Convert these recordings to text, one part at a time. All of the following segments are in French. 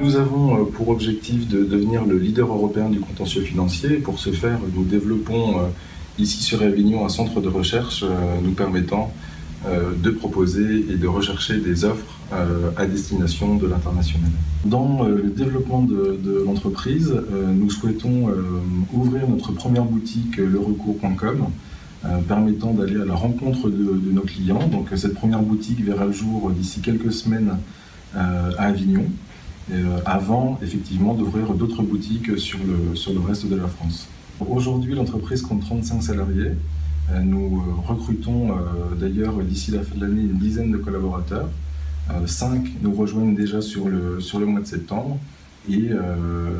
Nous avons pour objectif de devenir le leader européen du contentieux financier. Pour ce faire, nous développons ici sur Avignon un centre de recherche nous permettant de proposer et de rechercher des offres à destination de l'international. Dans le développement de, l'entreprise, nous souhaitons ouvrir notre première boutique, lerecours.com, permettant d'aller à la rencontre de, nos clients. Donc cette première boutique verra le jour d'ici quelques semaines à Avignon, avant effectivement d'ouvrir d'autres boutiques sur le, sur le reste de la France. Aujourd'hui, l'entreprise compte 35 salariés. Nous recrutons d'ailleurs d'ici la fin de l'année une dizaine de collaborateurs. Euh, cinq nous rejoignent déjà sur le, sur le mois de septembre et euh,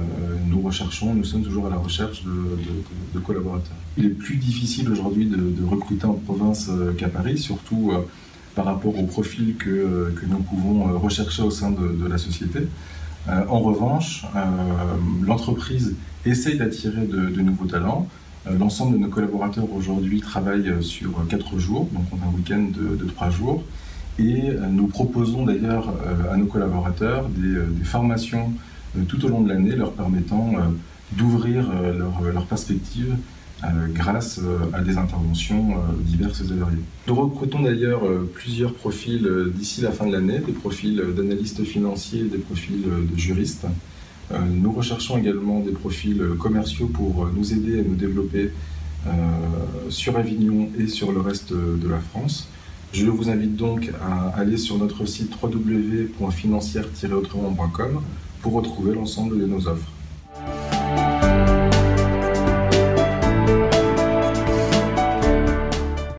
nous recherchons, nous sommes toujours à la recherche de, collaborateurs. Il est plus difficile aujourd'hui de, recruter en province euh, qu'à Paris, surtout par rapport au profil que, que, nous pouvons rechercher au sein de, la société. en revanche, l'entreprise essaye d'attirer de, nouveaux talents. L'ensemble de nos collaborateurs aujourd'hui travaillent sur quatre jours, donc on a un week-end de, trois jours. Et euh, nous proposons d'ailleurs euh, à nos collaborateurs des, euh, formations tout au long de l'année leur permettant d'ouvrir leurs perspectives grâce à des interventions diverses et variées. Nous recrutons d'ailleurs plusieurs profils d'ici la fin de l'année, des profils d'analystes financiers des profils de juristes. Nous recherchons également des profils commerciaux pour nous aider à nous développer sur Avignon et sur le reste de la France. Je vous invite donc à aller sur notre site www.financière-autrement.com pour retrouver l'ensemble de nos offres.